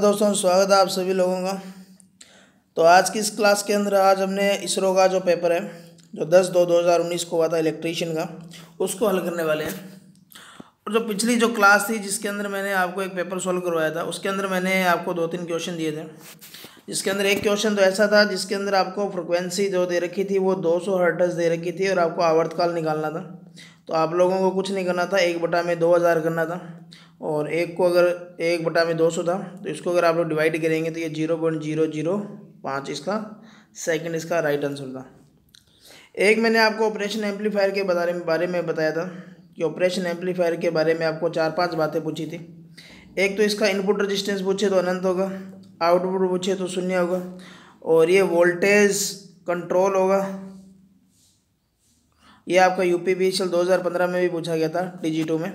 दोस्तों, स्वागत है आप सभी लोगों का। तो आज की इस क्लास के अंदर आज हमने इसरो का जो पेपर है, जो दस दो दो हज़ार उन्नीस को हुआ था इलेक्ट्रीशियन का, उसको हल करने वाले हैं। और जो पिछली जो क्लास थी, जिसके अंदर मैंने आपको एक पेपर सॉल्व करवाया था, उसके अंदर मैंने आपको दो तीन क्वेश्चन दिए थे। जिसके अंदर एक क्वेश्चन तो ऐसा था, जिसके अंदर आपको फ्रिक्वेंसी जो दे रखी थी, वो दो सौ दे रखी थी और आपको आवर्तकाल निकालना था। तो आप लोगों को कुछ नहीं करना था, एक बटा में दो हज़ार करना था और एक को अगर एक बटा में दो सौ था तो इसको अगर आप लोग डिवाइड करेंगे तो ये ज़ीरो पॉइंट ज़ीरो ज़ीरो पाँच इसका सेकंड इसका राइट आंसर था। एक मैंने आपको ऑपरेशन एम्पलीफायर के बारे में बारे में बताया था कि ऑपरेशन एम्पलीफायर के बारे में आपको चार पाँच बातें पूछी थी। एक तो इसका इनपुट रजिस्टेंस पूछे तो अनंत होगा आउटपुट पूछे तो शून्य होगा और ये वोल्टेज कंट्रोल होगा। ये आपका यू यूपी बी दो हज़ार पंद्रह में भी पूछा गया था जी टू में।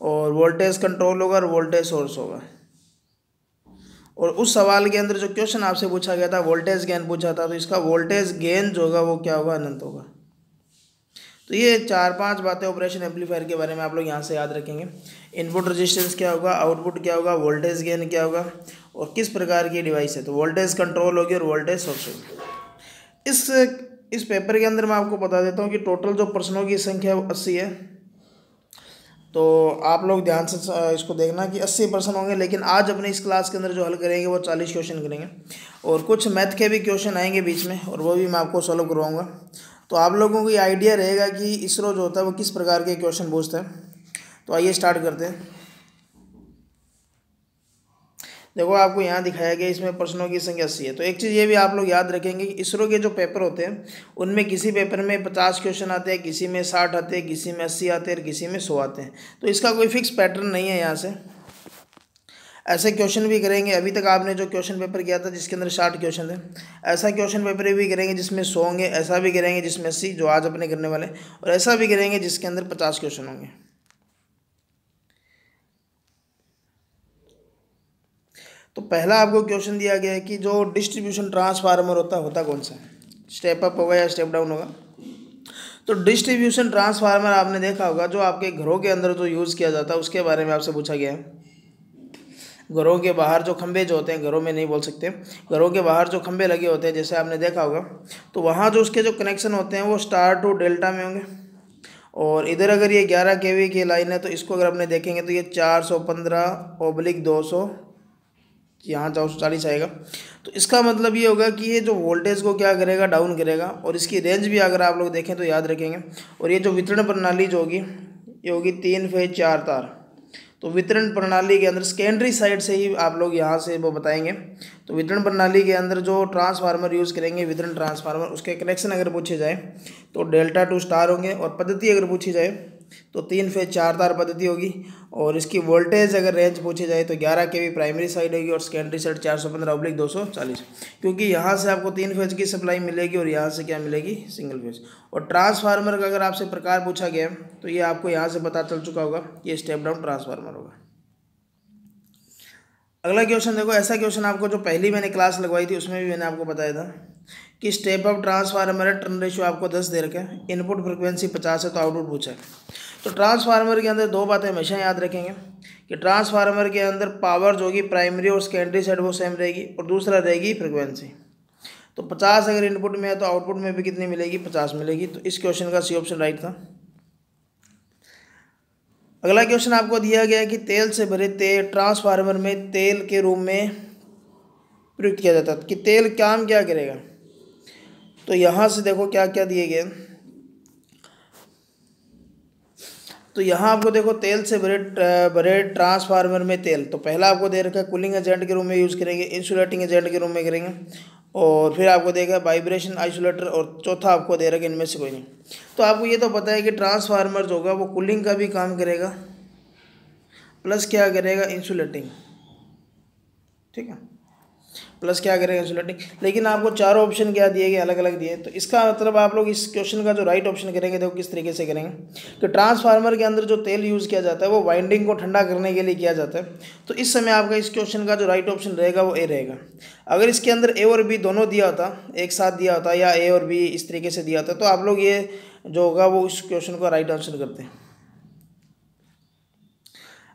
और वोल्टेज कंट्रोल होगा और वोल्टेज सोर्स होगा। और उस सवाल के अंदर जो क्वेश्चन आपसे पूछा गया था वोल्टेज गेन पूछा था तो इसका वोल्टेज गेन जो होगा, वो क्या होगा? अनंत होगा। तो ये चार पाँच बातें ऑपरेशन एम्पलीफायर के बारे में आप लोग यहाँ से याद रखेंगे। इनपुट रेजिस्टेंस क्या होगा? आउटपुट क्या होगा? वोल्टेज गेन क्या होगा? और किस प्रकार की डिवाइस है? तो वोल्टेज कंट्रोल होगी और वोल्टेज सोर्स होगी। इस इस पेपर के अंदर मैं आपको बता देता हूँ कि टोटल जो प्रश्नों की संख्या है वो अस्सी है। तो आप लोग ध्यान से इसको देखना कि अस्सी परसेंट होंगे, लेकिन आज अपने इस क्लास के अंदर जो हल करेंगे वो चालीस क्वेश्चन करेंगे। और कुछ मैथ के भी क्वेश्चन आएँगे बीच में, और वो भी मैं आपको सॉल्व करवाऊँगा। तो आप लोगों को ये आइडिया रहेगा कि इसरो जो होता है वो किस प्रकार के क्वेश्चन पूछता है। तो आइए स्टार्ट करते हैं। देखो, आपको यहाँ दिखाया गया, इसमें प्रश्नों की संख्या अस्सी है। तो एक चीज़ ये भी आप लोग याद रखेंगे कि इसरो के जो पेपर होते हैं, उनमें किसी पेपर में पचास क्वेश्चन आते हैं, किसी में साठ आते हैं, किसी में अस्सी आते हैं और किसी में सौ आते हैं। तो इसका कोई फिक्स पैटर्न नहीं है यहाँ से। ऐसे क्वेश्चन भी करेंगे। अभी तक आपने जो क्वेश्चन पेपर किया था, जिसके अंदर साठ क्वेश्चन थे, ऐसा क्वेश्चन पेपर भी करेंगे जिसमें सौ होंगे, ऐसा भी करेंगे जिसमें अस्सी, जो आज अपने करने वाले और ऐसा भी करेंगे जिसके अंदर पचास क्वेश्चन होंगे। तो पहला आपको क्वेश्चन दिया गया है कि जो डिस्ट्रीब्यूशन ट्रांसफार्मर होता होता कौन सा है? स्टेप अप होगा या स्टेप डाउन होगा? तो डिस्ट्रीब्यूशन ट्रांसफार्मर आपने देखा होगा, जो आपके घरों के अंदर जो यूज़ किया जाता है, उसके बारे में आपसे पूछा गया है। घरों के बाहर जो खंभे जो होते हैं, घरों में नहीं बोल सकते। घरों के बाहर जो खंभे लगे होते हैं, जैसे आपने देखा होगा तो वहाँ जो उसके जो कनेक्शन होते हैं, वो स्टार टू डेल्टा में होंगे। और इधर अगर ये ग्यारह के वी की लाइन है तो इसको अगर अपने देखेंगे तो ये चार सौ पंद्रह ओब्लिक दो सौ यहाँ चार सौ चालीस आएगा। तो इसका मतलब ये होगा कि ये जो वोल्टेज को क्या करेगा डाउन करेगा, और इसकी रेंज भी अगर आप लोग देखें तो याद रखेंगे। और ये जो वितरण प्रणाली जो होगी, ये होगी तीन फ़ेज़ चार तार। तो वितरण प्रणाली के अंदर सेकेंडरी साइड से ही आप लोग यहाँ से वो बताएँगे। तो वितरण प्रणाली के अंदर जो ट्रांसफार्मर यूज़ करेंगे, वितरण ट्रांसफार्मर उसके कनेक्शन अगर पूछे जाए तो डेल्टा टू स्टार होंगे। और पद्धति अगर पूछी जाए तो तीन फ़ेज़ चार तार पद्धति होगी। और इसकी वोल्टेज अगर रेंज पूछी जाए तो ग्यारह के भी प्राइमरी साइड होगी और सेकेंडरी साइड चार सौ पंद्रह ऑब्लिक दो सौ चालीस। क्योंकि यहाँ से आपको तीन फ़ेज़ की सप्लाई मिलेगी और यहाँ से क्या मिलेगी? सिंगल फ़ेज़ और ट्रांसफार्मर का अगर आपसे प्रकार पूछा गया तो ये आपको यहाँ से पता चल चुका होगा, ये स्टेप डाउन ट्रांसफार्मर होगा। अगला क्वेश्चन देखो, ऐसा क्वेश्चन आपको जो पहली मैंने क्लास लगवाई थी, उसमें भी मैंने आपको बताया था। कि स्टेप अप ट्रांसफार्मर है टर्न रेशियो आपको दस दे रखे इनपुट फ्रिक्वेंसी पचास है तो आउटपुट पूछा तो ट्रांसफार्मर के अंदर दो बातें हमेशा याद रखेंगे कि ट्रांसफार्मर के अंदर पावर जो होगी प्राइमरी और सेकेंडरी साइड वो सेम रहेगी और दूसरा रहेगी फ्रिक्वेंसी तो पचास अगर इनपुट में है तो आउटपुट में भी कितनी मिलेगी? पचास मिलेगी। तो इस क्वेश्चन का सी ऑप्शन राइट था। अगला क्वेश्चन आपको दिया गया है कि तेल से भरे तेल ट्रांसफार्मर में तेल के रूप में प्रयुक्त किया जाता है। कि तेल काम क्या करेगा? तो यहाँ से देखो क्या क्या दिए गए। तो यहाँ आपको देखो तेल से भरे भरे ट्रांसफार्मर में तेल। तो पहला आपको दे रखा है कूलिंग एजेंट के रूप में यूज़ करेंगे इंसुलेटिंग एजेंट के रूप में करेंगे। और फिर आपको देगा वाइब्रेशन आइसोलेटर और चौथा आपको दे रखा है इनमें से कोई नहीं। तो आपको ये तो पता है कि ट्रांसफार्मर जो होगा वो कूलिंग का भी काम करेगा प्लस क्या करेगा? इंसुलेटिंग ठीक है? प्लस क्या करेगा इंसुलेटिंग लेकिन आपको चारों ऑप्शन क्या दिए गए अलग अलग दिए। तो इसका मतलब आप लोग इस क्वेश्चन का जो राइट ऑप्शन करेंगे, देखो किस तरीके से करेंगे। कि ट्रांसफार्मर के अंदर जो तेल यूज़ किया जाता है, वो वाइंडिंग को ठंडा करने के लिए किया जाता है। तो इस समय आपका इस क्वेश्चन का जो राइट ऑप्शन रहेगा, वो ए रहेगा। अगर इसके अंदर ए और बी दोनों दिया होता, एक साथ दिया होता, या ए और बी इस तरीके से दिया होता तो आप लोग ये जो होगा, वो इस क्वेश्चन का राइट आंसर करते हैं।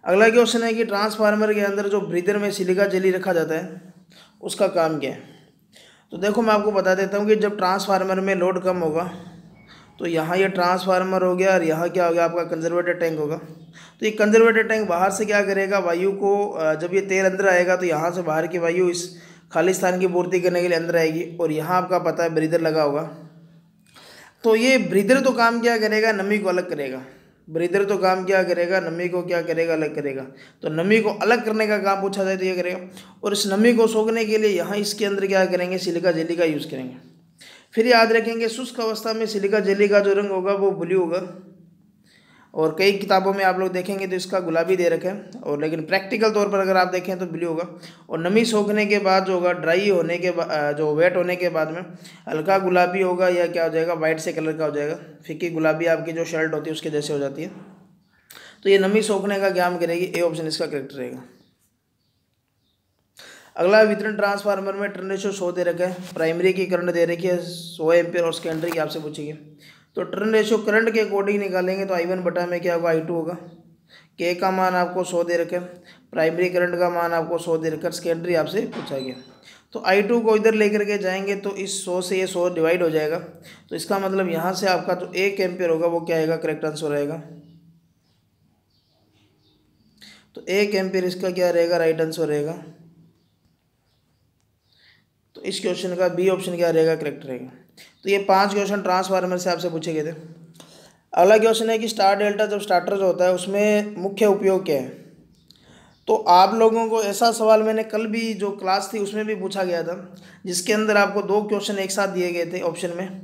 अगला क्वेश्चन है कि ट्रांसफार्मर के अंदर जो ब्रीदर में सिलिका जेली रखा जाता है उसका काम क्या है? तो देखो, मैं आपको बता देता हूँ कि जब ट्रांसफार्मर में लोड कम होगा तो यहाँ ये ट्रांसफार्मर हो गया और यहाँ क्या हो गया? आपका कंजर्वेटर टैंक होगा। तो ये कंजर्वेटर टैंक बाहर से क्या करेगा? वायु को जब ये तेल अंदर आएगा तो यहाँ से बाहर की वायु इस खाली स्थान की पूर्ति करने के लिए अंदर आएगी और यहाँ आपका पता है ब्रीदर लगा होगा। तो ये ब्रीदर तो काम क्या करेगा? नमी को अलग करेगा। ब्रीदर तो काम क्या करेगा, नमी को क्या करेगा, अलग करेगा। तो नमी को अलग करने का काम पूछा जाए तो ये करेगा। और इस नमी को सोखने के लिए यहाँ इसके अंदर क्या करेंगे, सिलिका जेली का यूज़ करेंगे। फिर याद रखेंगे, शुष्क अवस्था में सिलिका जेली का जो रंग होगा वो ब्लू होगा। और कई किताबों में आप लोग देखेंगे तो इसका गुलाबी दे रखे हैं। और लेकिन प्रैक्टिकल तौर पर अगर आप देखें तो ब्लू होगा। और नमी सोखने के बाद जो होगा ड्राई होने के बाद जो वेट होने के बाद में हल्का गुलाबी होगा या क्या हो जाएगा वाइट से कलर का हो जाएगा। फिक्की गुलाबी आपकी जो शर्ट होती है उसके जैसे हो जाती है। तो ये नमी सोखने का काम करेगी ए ऑप्शन इसका करेक्ट रहेगा। अगला वितरण ट्रांसफार्मर में टर्न रेशो सौ दे रखा है। प्राइमरी की करंट दे रखी है, सौ एम्पियर और सेकेंडरी की आपसे पूछेगी। तो टर्न रेशो करंट के अकॉर्डिंग निकालेंगे तो आई वन बटा में क्या होगा? आई टू होगा। के का मान आपको सौ दे रखे प्राइमरी करंट का मान आपको सौ दे रखा सेकेंडरी आपसे पूछा गया। तो आई टू को इधर लेकर के जाएँगे तो इस सौ से ये सौ डिवाइड हो जाएगा। तो इसका मतलब यहाँ से आपका जो एक एम्पियर होगा वो क्या आएगा? करेक्ट आंसर रहेगा तो एक एम्पियर इसका क्या रहेगा? राइट आंसर रहेगा। तो इस क्वेश्चन का बी ऑप्शन क्या रहेगा? करेक्ट रहेगा। तो ये पाँच क्वेश्चन ट्रांसफार्मर से आपसे पूछे गए थे। अगला क्वेश्चन है कि स्टार डेल्टा जब स्टार्टर जो होता है, उसमें मुख्य उपयोग क्या है? तो आप लोगों को ऐसा सवाल मैंने कल भी जो क्लास थी, उसमें भी पूछा गया था, जिसके अंदर आपको दो क्वेश्चन एक साथ दिए गए थे ऑप्शन में।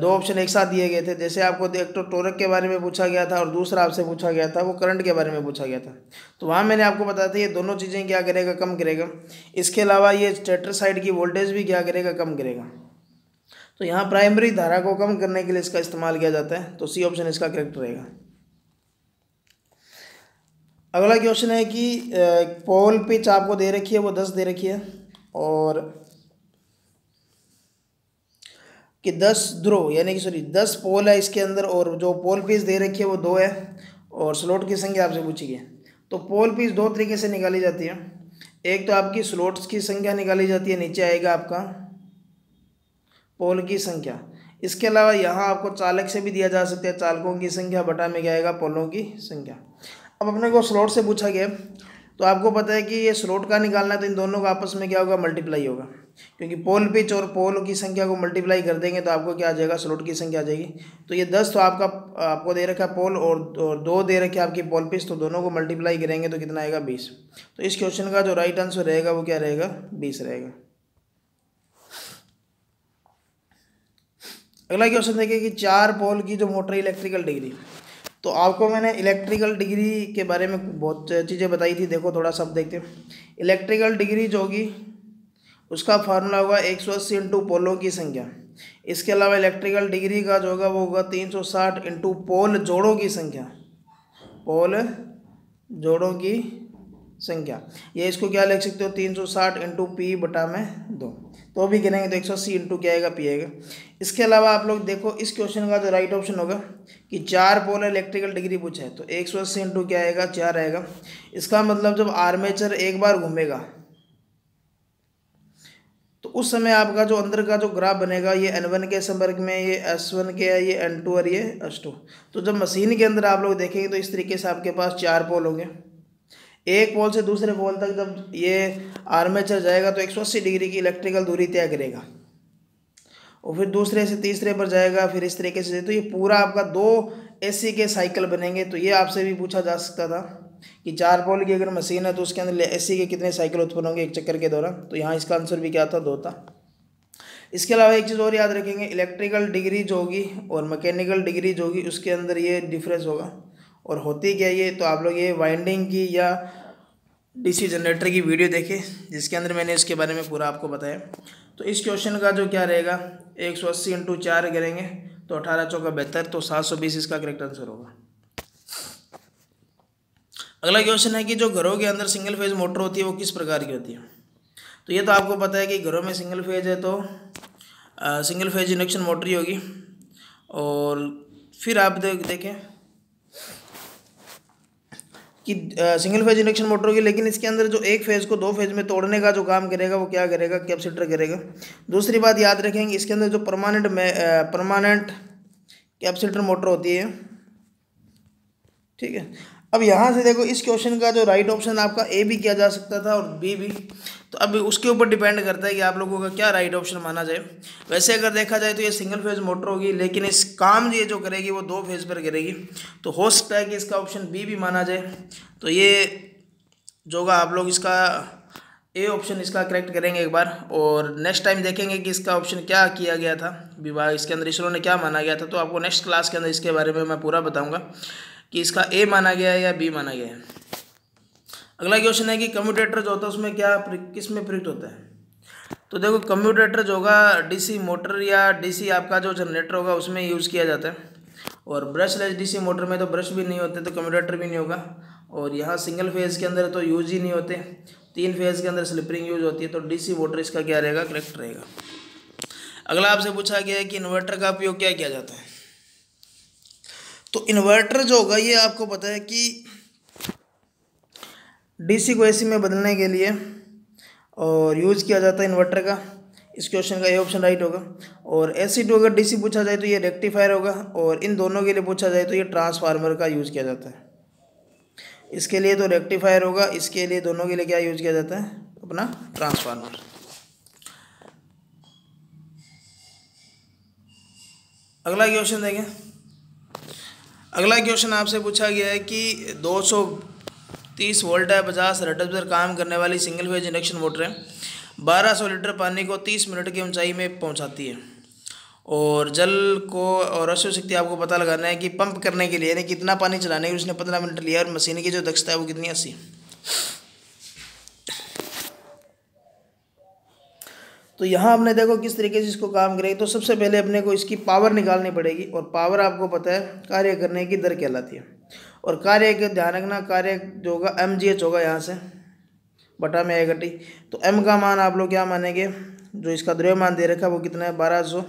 दो ऑप्शन एक साथ दिए गए थे। जैसे आपको एक तो टोरक के बारे में पूछा गया था और दूसरा आपसे पूछा गया था, वो करंट के बारे में पूछा गया था। तो वहाँ मैंने आपको बताया था, ये दोनों चीज़ें क्या करेगा, कम करेगा। इसके अलावा ये स्टेटर साइड की वोल्टेज भी क्या करेगा, कम करेगा। तो यहाँ प्राइमरी धारा को कम करने के लिए इसका इस्तेमाल किया जाता है तो सी ऑप्शन इसका करेक्ट रहेगा। अगला क्वेश्चन है कि पोल पिच आपको दे रखी है, वो दस दे रखी है, और कि दस ध्रुव, यानी कि सॉरी दस पोल है इसके अंदर, और जो पोल पीस दे रखी है वो दो है, और स्लोट की संख्या आपसे पूछी गई तो पोल पीस दो तरीके से निकाली जाती है। एक तो आपकी स्लोट्स की संख्या निकाली जाती है, नीचे आएगा आपका पोल की संख्या। इसके अलावा यहाँ आपको चालक से भी दिया जा सकता है। चालकों की संख्या बटा में क्या आएगा? पोलों की संख्या। अब अपने को स्लोट से पूछा गया। तो आपको पता है कि ये स्लोट का निकालना है तो इन दोनों का आपस में क्या होगा? मल्टीप्लाई होगा। क्योंकि पोल पिच और पोल की संख्या को मल्टीप्लाई कर देंगे तो आपको क्या आ जाएगा? स्लोट की संख्या आ जाएगी। तो ये दस तो आपका आपको दे रखा है पोल और, और दो दे रखे आपकी पोल पिच तो दोनों को मल्टीप्लाई करेंगे तो कितना आएगा? बीस। तो इस क्वेश्चन का जो राइट आंसर रहेगा वो क्या रहेगा? बीस रहेगा। अगला क्वेश्चन देखिए कि चार पोल की जो मोटर इलेक्ट्रिकल डिग्री। तो आपको मैंने इलेक्ट्रिकल डिग्री के बारे में बहुत चीज़ें बताई थी, देखो थोड़ा सब देखते हैं। इलेक्ट्रिकल डिग्री जो होगी, उसका फार्मूला होगा एक सौ अस्सी इंटू पोलों की संख्या। इसके अलावा इलेक्ट्रिकल डिग्री का जो होगा वो होगा तीन सौ साठ इंटू पोल जोड़ों की संख्या। पोल जोड़ों की संख्या। ये इसको क्या लिख सकते हो? तीन सौ साठ इंटू पी बटा में दो। तो भी गिनेंगे तो एक सौ अस्सी इंटू क्या आएगा पी आएगा। इसके अलावा आप लोग देखो, इस क्वेश्चन का जो राइट ऑप्शन होगा कि चार पोल इलेक्ट्रिकल डिग्री पूछा है तो एक सौ अस्सी इंटू क्या आएगा, चार आएगा। इसका मतलब जब आर्मेचर एक बार घूमेगा तो उस समय आपका जो अंदर का जो ग्राफ बनेगा, ये एन वन के संपर्क में, ये एस वन के है, ये एन टू और ये एस टू। तो जब मशीन के अंदर आप लोग देखेंगे तो इस तरीके से आपके पास चार पोल होंगे। एक पोल से दूसरे पोल तक जब ये आर्मेचर जाएगा तो 180 डिग्री की इलेक्ट्रिकल दूरी तय करेगा। और फिर दूसरे से तीसरे पर जाएगा, फिर इस तरीके से। तो ये पूरा आपका दो एसी के साइकिल बनेंगे। तो ये आपसे भी पूछा जा सकता था कि चार पोल की अगर मशीन है तो उसके अंदर एसी के कितने साइकिल उत्पन्न होंगे एक चक्कर के दौरान। तो यहाँ इसका आंसर भी क्या था? दो था। इसके अलावा एक चीज़ और याद रखेंगे इलेक्ट्रिकल डिग्री जो होगी और मैकेनिकल डिग्री जो होगी, उसके अंदर ये डिफरेंस होगा। और होती क्या ये? तो आप लोग ये वाइंडिंग की या डीसी जनरेटर की वीडियो देखें जिसके अंदर मैंने इसके बारे में पूरा आपको बताया। तो इस क्वेश्चन का जो क्या रहेगा? एक सौ अस्सी इंटू चार करेंगे तो अठारह चौका बेहतर तो सात सौ बीस इसका करेक्ट आंसर होगा। अगला क्वेश्चन है कि जो घरों के अंदर सिंगल फ़ेज़ मोटर होती है वो किस प्रकार की होती है? तो ये तो आपको पता है कि घरों में सिंगल फ़ेज़ है तो आ, सिंगल फ़ेज़ इंडक्शन मोटर ही होगी। और फिर आप देख कि सिंगल फ़ेज़ इंडक्शन मोटर होगी, लेकिन इसके अंदर जो एक फ़ेज़ को दो फ़ेज़ में तोड़ने का जो काम करेगा, वो क्या करेगा? कैपेसिटर करेगा। दूसरी बात याद रखेंगे, इसके अंदर जो परमानेंट परमानेंट कैपेसिटर मोटर होती है, ठीक है? अब यहाँ से देखो, इस क्वेश्चन का जो राइट ऑप्शन आपका ए भी किया जा सकता था और बी भी। तो अब उसके ऊपर डिपेंड करता है कि आप लोगों का क्या राइट ऑप्शन माना जाए। वैसे अगर देखा जाए तो ये सिंगल फ़ेज़ मोटर होगी, लेकिन इस काम ये जो करेगी वो दो फ़ेज़ पर करेगी। तो हो सकता है कि इसका ऑप्शन बी भी माना जाए। तो ये जो होगा, आप लोग इसका ए ऑप्शन इसका करेक्ट करेंगे एक बार, और नेक्स्ट टाइम देखेंगे कि इसका ऑप्शन क्या किया गया था। विवाह, इसके अंदर इसरो ने क्या माना गया था। तो आपको नेक्स्ट क्लास के अंदर इसके बारे में मैं पूरा बताऊँगा कि इसका ए माना गया है या बी माना गया है। अगला क्वेश्चन है कि कम्यूटेटर जो होता है उसमें क्या किसमें प्रयुक्त होता है? तो देखो कम्यूटेटर जो होगा डीसी मोटर या डीसी आपका जो जनरेटर होगा, उसमें यूज़ किया जाता है। और ब्रशलेस डीसी मोटर में तो ब्रश भी नहीं होते तो कम्यूटेटर भी नहीं होगा। और यहाँ सिंगल फ़ेज़ के अंदर तो यूज़ ही नहीं होते। तीन फ़ेज़ के अंदर स्लिपरिंग यूज़ होती है तो डीसी मोटर इसका क्या रहेगा? करेक्ट रहेगा। अगला आपसे पूछा गया है कि इन्वर्टर का उपयोग क्या किया जाता है? तो इन्वर्टर जो होगा, ये आपको पता है कि डीसी को एसी में बदलने के लिए और यूज़ किया जाता है इन्वर्टर का। इस क्वेश्चन का ये ऑप्शन राइट होगा। और एसी टू अगर डीसी पूछा जाए तो ये रेक्टिफायर होगा और इन दोनों के लिए पूछा जाए तो ये ट्रांसफार्मर का यूज़ किया जाता है। इसके लिए तो रेक्टिफायर होगा, इसके लिए दोनों के लिए क्या यूज़ किया जाता है? अपना ट्रांसफार्मर अगला क्वेश्चन देखें। अगला क्वेश्चन आपसे पूछा गया है कि 200 तीस वोल्ट है, पचास रेटल पर काम करने वाली सिंगल फ़ेज़ इंडक्शन मोटर है। बारह सौ लीटर पानी को तीस मिनट की ऊंचाई में पहुंचाती है। और जल को और अश्व शक्ति आपको पता लगाना है कि पंप करने के लिए, यानी कितना पानी चलाने के उसने पंद्रह मिनट लिया और मशीन की जो दक्षता है वो कितनी अस्सी। तो यहाँ हमने देखो किस तरीके से इसको काम करेगी। तो सबसे पहले अपने को इसकी पावर निकालनी पड़ेगी और पावर आपको पता है कार्य करने की दर कहलाती है। और कार्य के ध्यान रखना कार्य जो होगा एम जी एच होगा यहाँ से, बटा में आएगा टी तो एम का मान आप लोग क्या मानेंगे? जो इसका द्रव्यमान दे रखा है वो कितना है? बारह सौ।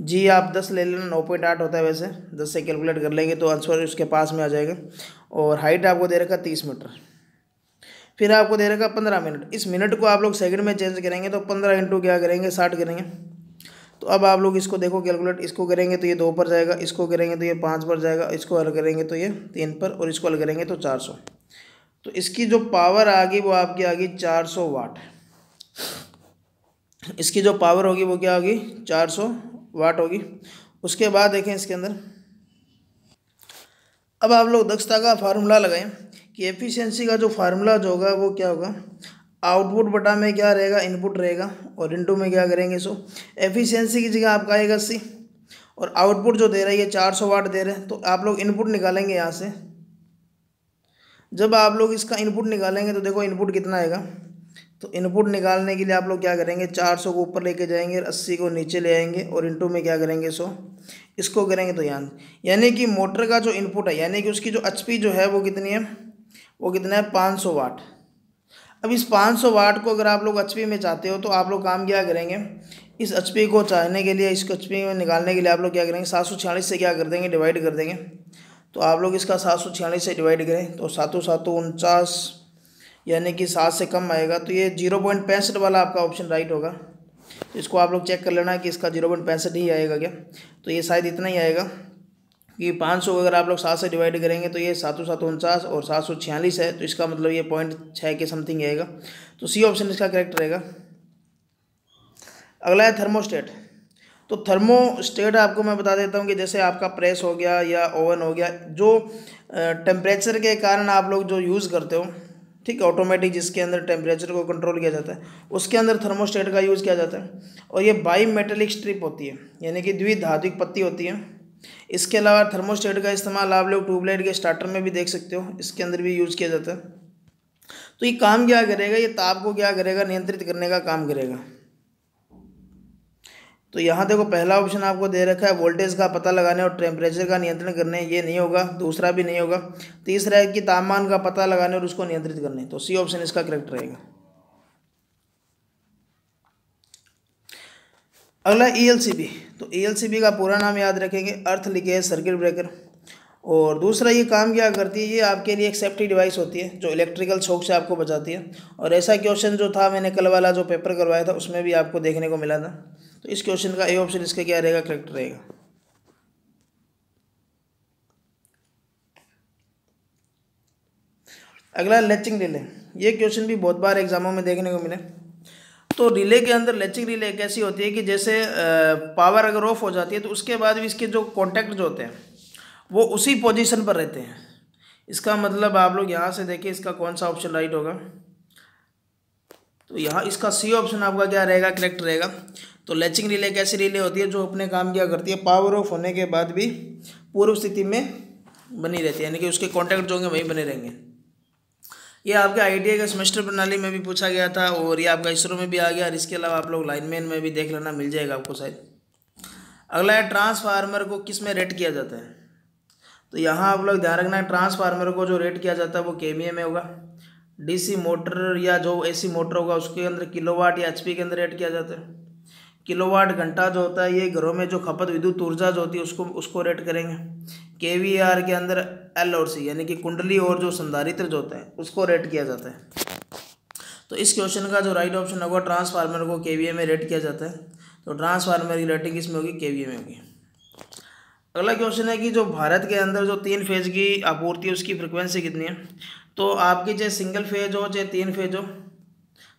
जी आप दस ले लेना, नौ पॉइंट आठ होता है वैसे। दस से कैलकुलेट कर लेंगे तो आंसर उसके पास में आ जाएगा। और हाइट आपको दे रखा तीस मीटर। फिर आपको दे रखा पंद्रह मिनट इस मिनट को आप लोग सेकंड में चेंज करेंगे तो पंद्रह इंटू क्या करेंगे? साठ करेंगे। तो अब आप लोग इसको देखो कैलकुलेट इसको करेंगे तो ये दो पर जाएगा, इसको करेंगे तो ये पाँच पर जाएगा, इसको हल करेंगे तो ये तीन पर, और इसको हल करेंगे तो चार सौ। तो इसकी जो पावर आ गई वो आपकी आ गई चार सौ वाट इसकी जो पावर होगी, वो क्या होगी? चार सौ वाट होगी। उसके बाद देखें इसके अंदर। अब आप लोग दक्षता का फार्मूला लगाएँ कि एफिशिएंसी का जो फार्मूला जो होगा, वो क्या होगा? आउटपुट बटा में क्या रहेगा? इनपुट रहेगा और इनटू में क्या करेंगे? सो एफिशिएंसी की जगह आपका आएगा अस्सी और आउटपुट जो दे रहा है, ये चार सौ वाट दे रहे हैं तो आप लोग इनपुट निकालेंगे यहाँ से। जब आप लोग इसका इनपुट निकालेंगे तो देखो इनपुट कितना आएगा। तो इनपुट निकालने के लिए आप लोग क्या करेंगे? चार सौ को ऊपर लेके जाएँगे और अस्सी को नीचे ले आएँगे और इनटू में क्या करेंगे? सो इसको करेंगे तो यहाँ यानी कि मोटर का जो इनपुट है, यानी कि उसकी जो एचपी जो है, वो कितनी है? वो कितना है? पाँच सौ वाट। अब इस 500 वाट को अगर आप लोग एचपी में चाहते हो तो आप लोग काम क्या करेंगे? इस एचपी को चाहने के लिए इसको एच में निकालने के लिए आप लोग क्या करेंगे? सात सौ छियालीस से क्या कर देंगे? डिवाइड कर देंगे। तो आप लोग इसका सात सौ छियालीस से डिवाइड करें तो सातों सातों उनचास, यानी कि सात से कम आएगा। तो ये ज़ीरो पॉइंट पैंसठ वाला आपका ऑप्शन राइट होगा। तो इसको आप लोग चेक कर लेना कि इसका ज़ीरो पॉइंट पैंसठ ही आएगा क्या? तो ये शायद इतना ही आएगा। कि पाँच सौ अगर आप लोग सात से डिवाइड करेंगे तो ये सातों सात उनचास और सात सौ छियालीस है तो इसका मतलब ये पॉइंट छः के समथिंग आएगा। तो सी ऑप्शन इसका करेक्ट रहेगा। अगला है थर्मोस्टेट तो थर्मोस्टेट आपको मैं बता देता हूँ कि जैसे आपका प्रेस हो गया या ओवन हो गया, जो टेम्परेचर के कारण आप लोग जो यूज़ करते हो, ठीक है ऑटोमेटिक जिसके अंदर टेम्परेचर को कंट्रोल किया जाता है, उसके अंदर थर्मोस्टेट का यूज़ किया जाता है। और ये बाई मेटेलिक स्ट्रिप होती है, यानी कि द्विधात्विक पत्ती होती है। इसके अलावा थर्मोस्टेट का इस्तेमाल आप लोग ट्यूबलाइट के स्टार्टर में भी देख सकते हो, इसके अंदर भी यूज़ किया जाता है। तो ये काम क्या करेगा, ये ताप को क्या करेगा, नियंत्रित करने का काम करेगा। तो यहाँ देखो, पहला ऑप्शन आपको दे रखा है वोल्टेज का पता लगाने और टेम्परेचर का नियंत्रण करने, ये नहीं होगा, दूसरा भी नहीं होगा। तीसरा है कि तापमान का पता लगाने और उसको नियंत्रित करने तो सी ऑप्शन इसका करेक्ट रहेगा। अगला ई e तो ई e का पूरा नाम याद रखेंगे, अर्थ लिखे सर्किट ब्रेकर और दूसरा ये काम क्या करती है, ये आपके लिए एक सेफ्टी डिवाइस होती है, जो इलेक्ट्रिकल शॉक से आपको बचाती है। और ऐसा क्वेश्चन जो था, मैंने कल वाला जो पेपर करवाया था, उसमें भी आपको देखने को मिला था। तो इस क्वेश्चन का ए ऑप्शन इसका क्या रहेगा करेक्ट रहेगा। अगला लेचिंग रिले। ये क्वेश्चन भी बहुत बार एग्जामों में देखने को मिले। तो रिले के अंदर लेचिंग रिले कैसी होती है कि जैसे पावर अगर ऑफ़ हो जाती है तो उसके बाद भी इसके जो कॉन्टैक्ट जो होते हैं, वो उसी पोजीशन पर रहते हैं। इसका मतलब आप लोग यहाँ से देखिए, इसका कौन सा ऑप्शन राइट होगा? तो यहाँ इसका सी ऑप्शन आपका क्या रहेगा? करेक्ट रहेगा। तो लैचिंग रिले कैसी रिले होती है? जो अपने काम क्या करती है पावर ऑफ़ होने के बाद भी पूर्व स्थिति में बनी रहती है, यानी कि उसके कॉन्टैक्ट जो होंगे, वहीं बने रहेंगे। ये आपके आई का सेमेस्टर प्रणाली में भी पूछा गया था और ये आपका इसरो में भी आ गया और इसके अलावा आप लोग लाइनमैन में भी देख लेना, मिल जाएगा आपको शायद। अगला है, ट्रांसफार्मर को किसमें रेट किया जाता है? तो यहाँ आप लोग ध्यान रखना है ट्रांसफार्मर को जो रेट किया जाता है वो के में होगा। डीसी मोटर या जो एसी मोटर होगा, उसके अंदर किलोवाट या एचपी के अंदर रेट किया जाता है। किलोवाट घंटा जो होता है, ये घरों में जो खपत विद्युत ऊर्जा जो होती है, उसको उसको रेट करेंगे। के वी आर के अंदर एल और सी यानी कि कुंडली और जो संधारित्र जो होता है, उसको रेट किया जाता है। तो इस क्वेश्चन का जो राइट ऑप्शन होगा ट्रांसफार्मर को के में रेट किया जाता है। तो ट्रांसफार्मर की रेटिंग इसमें होगी? के में होगी। अगला क्वेश्चन है कि जो भारत के अंदर जो तीन फ़ेज़ की आपूर्ति है, उसकी फ्रिक्वेंसी कितनी है? तो आपकी चाहे सिंगल फ़ेज़ हो, चाहे तीन फ़ेज़ हो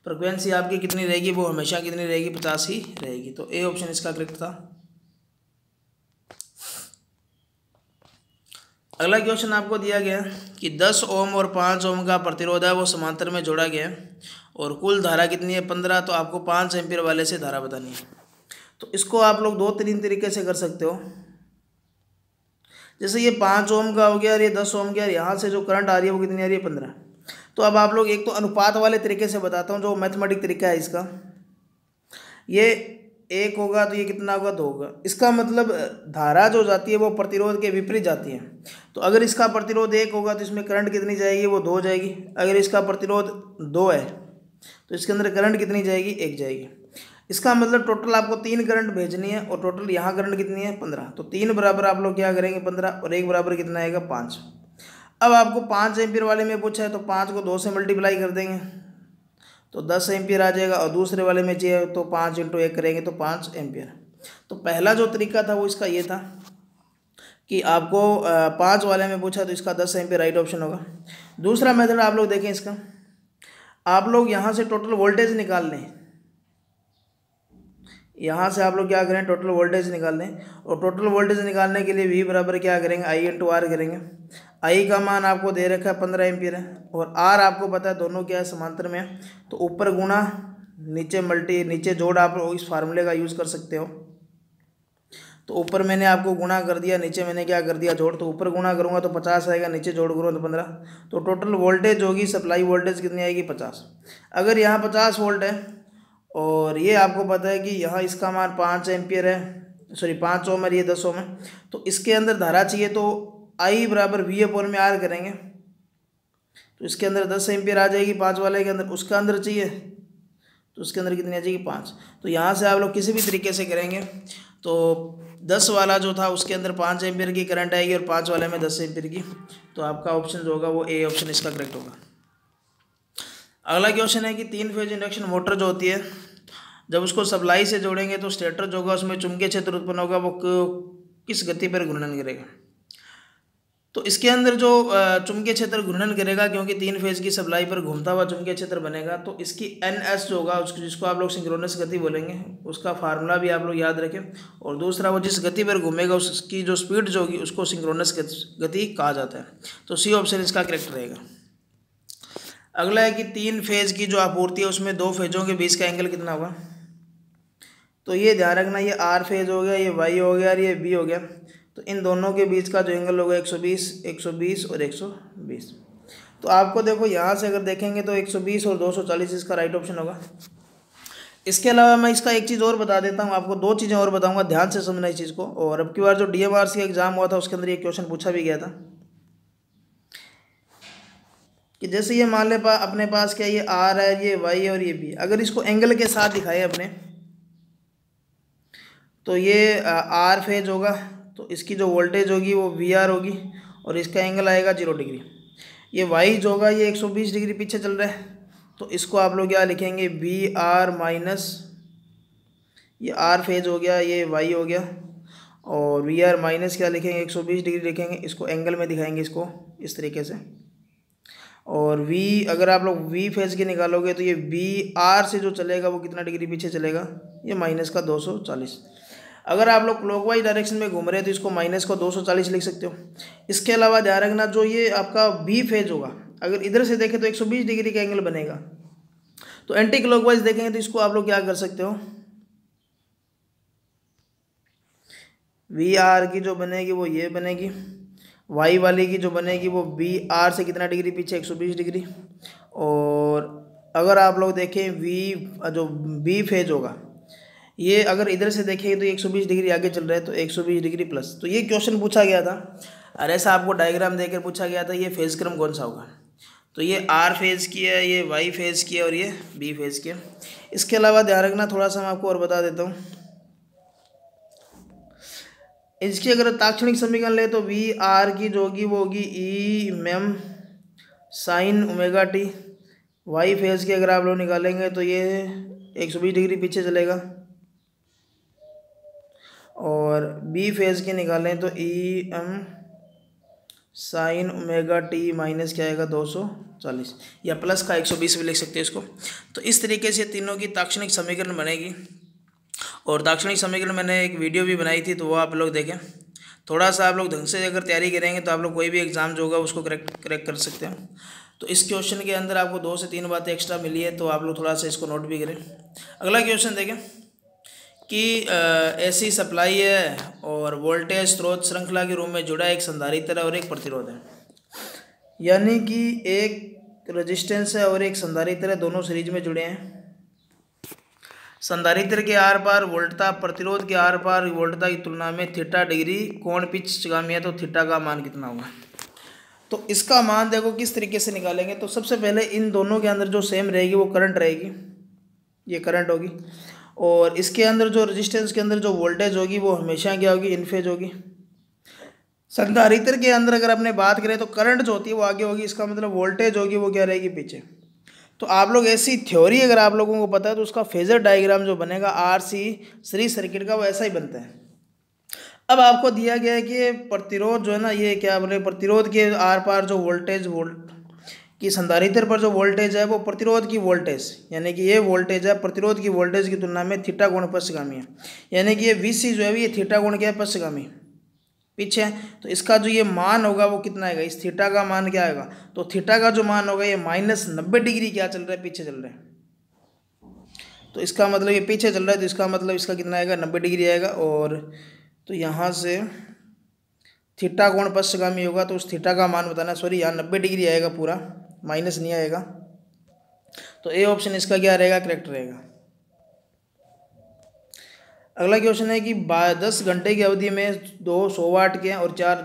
फ्रिक्वेंसी आपकी कितनी रहेगी, वो हमेशा कितनी रहेगी? पचास ही रहेगी। तो ए ऑप्शन इसका करेक्ट था। अगला क्वेश्चन आपको दिया गया कि दस ओम और पाँच ओम का प्रतिरोध है, वो समांतर में जोड़ा गया है। और कुल धारा कितनी है? पंद्रह तो आपको पाँच एम्पियर वाले से धारा बतानी है। तो इसको आप लोग दो तीन तरीके से कर सकते हो। जैसे ये पाँच ओम का हो गया और ये दस ओम का यहाँ से जो करंट आ रही है, वो कितनी आ रही है? पंद्रह। तो अब आप लोग एक तो अनुपात वाले तरीके से बताता हूँ, जो मैथमेटिक तरीका है इसका। ये एक होगा तो ये कितना होगा? दो होगा। इसका मतलब धारा जो जाती है, वो प्रतिरोध के विपरीत जाती है। तो अगर इसका प्रतिरोध एक होगा तो इसमें करंट कितनी जाएगी? वो दो जाएगी। अगर इसका प्रतिरोध दो है तो इसके अंदर करंट कितनी जाएगी? एक जाएगी। इसका मतलब टोटल आपको तीन करंट भेजनी है और टोटल यहाँ करंट कितनी है? पंद्रह। तो तीन बराबर आप लोग क्या करेंगे? पंद्रह और एक बराबर कितना आएगा? पाँच। अब आपको पाँच एम्पियर वाले में पूछा है तो पाँच को दो से मल्टीप्लाई कर देंगे। तो दस एम्पियर आ जाएगा और दूसरे वाले में चाहिए तो पाँच इंटू एक करेंगे तो पाँच एम्पियर। तो पहला जो तरीका था वो इसका ये था कि आपको पाँच वाले में पूछा तो इसका दस एम्पियर राइट ऑप्शन होगा। दूसरा मेथड आप लोग देखें इसका। आप लोग यहाँ से टोटल वोल्टेज निकाल लें। यहाँ से आप लोग क्या करें, टोटल वोल्टेज निकाल लें और टोटल वोल्टेज निकालने के लिए वी बराबर क्या करेंगे आई इंटू आर करेंगे। आई का मान आपको दे रखा है पंद्रह एम्पियर है और आर आपको पता है दोनों क्या है, समांतर में तो ऊपर गुणा, नीचे मल्टी नीचे जोड़ आप इस फार्मूले का यूज़ कर सकते हो। तो ऊपर मैंने आपको गुणा कर दिया, नीचे मैंने क्या कर दिया जोड़। तो ऊपर गुणा करूँगा तो पचास आएगा, नीचे जोड़ करूँगा तो पंद्रह। तो टोटल वोल्टेज होगी सप्लाई वोल्टेज कितनी आएगी? पचास। अगर यहाँ पचास वोल्ट है और ये आपको पता है कि यहाँ इसका मान पाँच एम्पियर है सॉरी पाँच ओम है ये दस ओम है तो इसके अंदर धारा चाहिए तो आई बराबर वी अपोन में आर करेंगे। तो इसके अंदर दस एम्पियर आ जाएगी पाँच वाले के अंदर, उसका अंदर चाहिए तो उसके अंदर कितनी आ जाएगी पाँच। तो यहाँ से आप लोग किसी भी तरीके से करेंगे तो दस वाला जो था उसके अंदर पाँच एम्पियर की करंट आएगी और पाँच वाले में दस एम्पियर की तो आपका ऑप्शन जो होगा वो ए ऑप्शन इसका करेक्ट होगा। अगला क्वेश्चन है कि तीन फ़ेज़ इंडक्शन मोटर जो होती है, जब उसको सप्लाई से जोड़ेंगे तो स्टेटर जो होगा उसमें चुंबकीय क्षेत्र उत्पन्न होगा, वो किस गति पर घूर्णन करेगा? तो इसके अंदर जो चुंबकीय क्षेत्र घूर्णन करेगा, क्योंकि तीन फ़ेज़ की सप्लाई पर घूमता हुआ चुंबकीय क्षेत्र बनेगा तो इसकी एन एस जो होगा, उसको जिसको आप लोग सिंक्रोनस गति बोलेंगे, उसका फार्मूला भी आप लोग याद रखें। और दूसरा, वो जिस गति पर घूमेगा, उसकी जो स्पीड जो होगी, उसको सिंक्रोनस गति कहा जाता है। तो सी ऑप्शन इसका करेक्ट रहेगा। अगला है कि तीन फ़ेज़ की जो आपूर्ति है, उसमें दो फेजों के बीच का एंगल कितना होगा? तो ये ध्यान रखना, ये आर फ़ेज़ हो गया, ये वाई हो गया, और ये बी हो गया। तो इन दोनों के बीच का जो एंगल होगा 120 120 और 120 तो आपको देखो यहाँ से अगर देखेंगे तो 120 और 240 इसका राइट ऑप्शन होगा। इसके अलावा मैं इसका एक चीज़ और बता देता हूँ, आपको दो चीज़ें और बताऊँगा, ध्यान से समझना इस चीज़ को। और अब की बार जो डी एम एग्ज़ाम हुआ था, उसके अंदर ये क्वेश्चन पूछा भी गया था कि जैसे ये मान ले पा, अपने पास क्या ये आर है, ये वाई और ये बी अगर इसको एंगल के साथ दिखाए अपने तो ये आर फ़ेज़ होगा। तो इसकी जो वोल्टेज होगी वो वी आर होगी और इसका एंगल आएगा ज़ीरो डिग्री ये वाई जो होगा, ये एक सौ बीस डिग्री पीछे चल रहा है। तो इसको आप लोग क्या लिखेंगे? वी आर माइनस ये आर फ़ेज़ हो गया, ये वाई हो गया और वी आर माइनस क्या लिखेंगे? एक सौ बीस डिग्री लिखेंगे। इसको एंगल में दिखाएँगे इसको, इस तरीके से। और वी अगर आप लोग वी फ़ेज़ के निकालोगे तो ये वी आर से जो चलेगा वो कितना डिग्री पीछे चलेगा? ये माइनस का दो सौ चालीस। अगर आप लोग क्लॉकवाइज डायरेक्शन में घूम रहे हैं तो इसको माइनस को दो सौ चालीस लिख सकते हो। इसके अलावा ध्यान रखना, जो ये आपका बी फ़ेज़ होगा, अगर इधर से देखें तो एक सौ बीस डिग्री का एंगल बनेगा। तो एंटी क्लॉकवाइज देखेंगे तो इसको आप लोग क्या कर सकते हो? वी आर की जो बनेगी, वो ये बनेगी। वाई वाली की जो बनेगी, वो बी आर से कितना डिग्री पीछे? एक सौ बीस डिग्री। और अगर आप लोग देखें वी जो बी फ़ेज़ होगा ये अगर इधर से देखें तो एक सौ बीस डिग्री आगे चल रहा है तो एक सौ बीस डिग्री प्लस तो ये क्वेश्चन पूछा गया था। और ऐसा आपको डायग्राम देकर पूछा गया था, ये फ़ेज़ क्रम कौन सा होगा? तो ये आर फ़ेज़ की है, ये वाई फ़ेज़ की है और ये बी फ़ेज़ की है। इसके अलावा ध्यान रखना, थोड़ा सा मैं आपको और बता देता हूँ। इसकी अगर ताक्षणिक समीकरण ले तो वी आर की जो होगी, वो होगी E m sine omega t Y phase की अगर आप लोग निकालेंगे तो ये एक सौ बीस डिग्री पीछे चलेगा। और बी फ़ेज़ की निकालें तो E m sine omega t minus क्या आएगा? दो सौ चालीस। या प्लस का एक सौ बीस भी लिख सकते हैं इसको। तो इस तरीके से तीनों की ताक्षणिक समीकरण बनेगी। और दाक्षिणी समीकरण मैंने एक वीडियो भी बनाई थी तो वो आप लोग देखें। थोड़ा सा आप लोग ढंग से अगर तैयारी करेंगे तो आप लोग कोई भी एग्ज़ाम जो होगा, उसको करेक्ट करेक्ट कर सकते हैं। तो इस क्वेश्चन के अंदर आपको दो से तीन बातें एक्स्ट्रा मिली है तो आप लोग थोड़ा सा इसको नोट भी करें। अगला क्वेश्चन देखें। कि ऐसी सप्लाई है और वोल्टेज स्रोत श्रृंखला के रूम में जुड़ा एक संधारित्र और एक प्रतिरोध है। यानी कि एक रजिस्टेंस है और एक संधारित्र दोनों सीरीज़ में जुड़े हैं। संधारित्र के आर पार वोल्टता, प्रतिरोध के आर पार वोल्टता की तुलना में थीटा डिग्री, कोण पिच चगामी है तो थीटा का मान कितना होगा तो इसका मान देखो किस तरीके से निकालेंगे। तो सबसे पहले इन दोनों के अंदर जो सेम रहेगी वो करंट रहेगी। ये करंट होगी। और इसके अंदर जो रेजिस्टेंस के अंदर जो वोल्टेज होगी, वो हमेशा क्या होगी? इनफेज होगी। संधारित्र के अंदर अगर अपने बात करें तो करंट जो होती है वो आगे होगी, इसका मतलब वोल्टेज होगी, वो क्या रहेगी? पीछे। तो आप लोग ऐसी थ्योरी अगर आप लोगों को पता है तो उसका फेजर डायग्राम जो बनेगा आर सी श्री सर्किट का, वो ऐसा ही बनता है। अब आपको दिया गया है कि प्रतिरोध जो है ना, ये क्या बोले? प्रतिरोध के आर पार जो वोल्टेज वोल्ट की संधारित्र पर जो वोल्टेज है वो प्रतिरोध की वोल्टेज यानी कि ये वोल्टेज है, प्रतिरोध की वोल्टेज की तुलना में थीटा गुण पश्चगामी है। यानी कि ये वीसी जो है, ये थीटा गुण क्या है? पश्चगामी पीछे तो इसका जो ये मान होगा वो कितना आएगा? इस थीटा का मान क्या आएगा? तो थीटा का जो मान होगा, ये माइनस नब्बे डिग्री क्या चल रहा है? पीछे चल रहा है। तो इसका मतलब ये पीछे चल रहा है तो इसका मतलब इसका कितना आएगा? नब्बे डिग्री आएगा। और तो यहाँ से थीटा कोण पश्चगामी होगा तो उस थीटा का मान बताना सॉरी यहाँ नब्बे डिग्री आएगा पूरा। माइनस नहीं आएगा। तो ए ऑप्शन इसका क्या रहेगा? करेक्ट रहेगा। अगला क्वेश्चन है कि दस घंटे की अवधि में दो सौ वाट के और चार,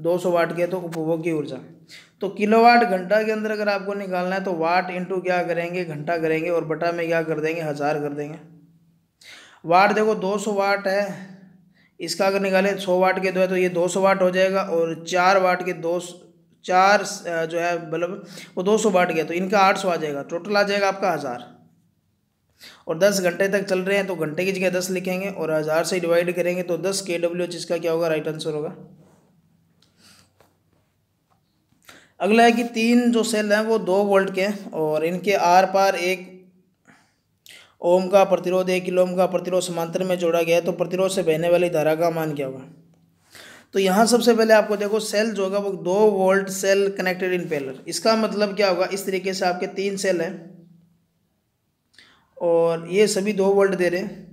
दो सौ वाट के तो उपभोग की ऊर्जा। तो किलोवाट घंटा के अंदर अगर आपको निकालना है तो वाट इंटू क्या करेंगे? घंटा करेंगे और बटा में क्या कर देंगे? हज़ार कर देंगे। वाट देखो, दो सौ वाट है। इसका अगर निकालें, सौ वाट के दो है तो ये दो सौ वाट हो जाएगा और चार वाट के दो चार जो है मतलब वो दो सौ वाट के तो इनका आठ सौ आ जाएगा। टोटल आ जाएगा आपका हज़ार। और दस घंटे तक चल रहे हैं तो घंटे की जगह दस लिखेंगे और हज़ार से डिवाइड करेंगे तो दस के डब्ल्यू एच इसका क्या होगा राइट आंसर होगा। अगला है कि तीन जो सेल हैं, वो दो वोल्ट के हैं और इनके आर पार एक ओम का प्रतिरोध, एक किलो ओम का प्रतिरोध समांतर में जोड़ा गया है तो प्रतिरोध से बहने वाली धारा का मान क्या होगा? तो यहाँ सबसे पहले आपको देखो सेल जो होगा वो दो volt cell connected in parallel इसका मतलब क्या होगा? इस तरीके से आपके तीन सेल हैं। और ये सभी दो वोल्ट दे रहे हैं।